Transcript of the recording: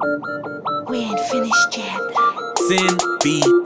We ain't finished yet. SinBstyle.com.